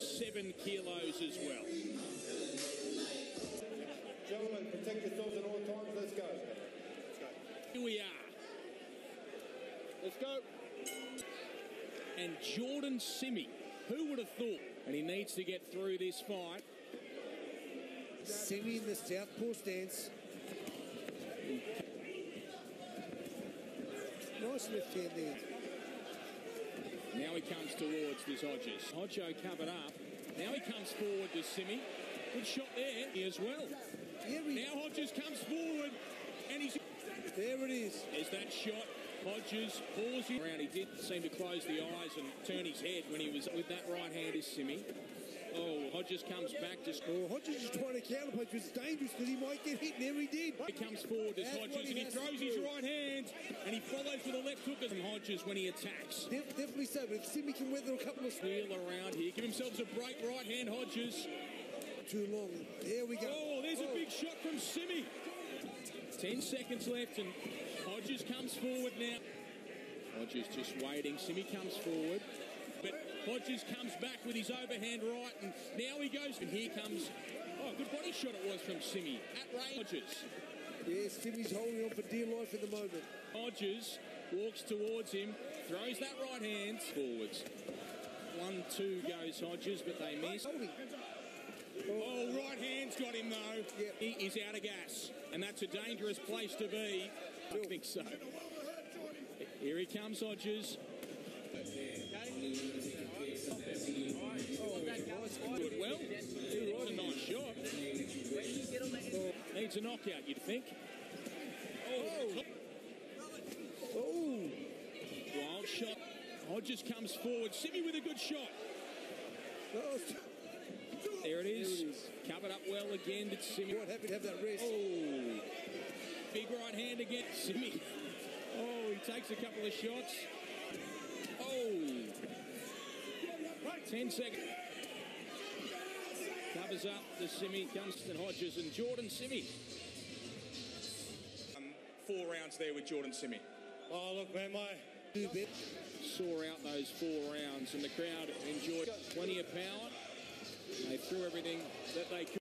seven kilos as well. Gentlemen, protect yourselves at all times. Let's go. Let's go. Here we are. Let's go. And Jordan Simi, who would have thought? And he needs to get through this fight. Simi in the southpaw stance. Nice left hand there. He comes towards this Hodges. Hodjo covered up. Now he comes forward to Simi. Good shot there as well. We, Now Hodges comes forward and he's there it is. There's that shot. Hodges pausing around. He did seem to close the eyes and turn his head when he was with that right hand is Simi. Oh, Hodges comes back to Oh, Hodges is trying to counterpunch, which is dangerous because he might get hit, and there he did. He comes forward as That's Hodges he and he throws his right hand and he follows with a left hook from Hodges when he attacks. Def- definitely so, but if Simi can weather a couple of Wheel around here. Give themselves a break right hand, Hodges. too long. There we go. Oh, there's a oh. big shot from Simi. Ten seconds left and Hodges comes forward now. Hodges just waiting. Simi comes forward. Hodges comes back with his overhand right and now he goes and here comes Oh, good body shot it was from Simi. At range. Hodges. Yeah, Simi's holding on for dear life at the moment. Hodges walks towards him, throws that right hand forwards. One, two goes Hodges, but they miss. Oh, right hand's got him though. Yeah. He is out of gas, and that's a dangerous place to be. I think so. Here he comes, Hodges. Good, well, it's a nice shot. Needs a knockout, you'd think. Oh, Oh, wild shot. Hodges comes forward. Simi with a good shot. There it is. Covered up well again. Did Simi. quite happy to have that rest. Oh, big right hand again. Simi. Oh, he takes a couple of shots. Oh, 10 seconds. Covers up the Simi, comes to Hodges and Jordan Simi. Um, four rounds there with Jordan Simi. Oh, look, man, my Do bet. Saw out those four rounds and the crowd enjoyed plenty of power. They threw everything that they could.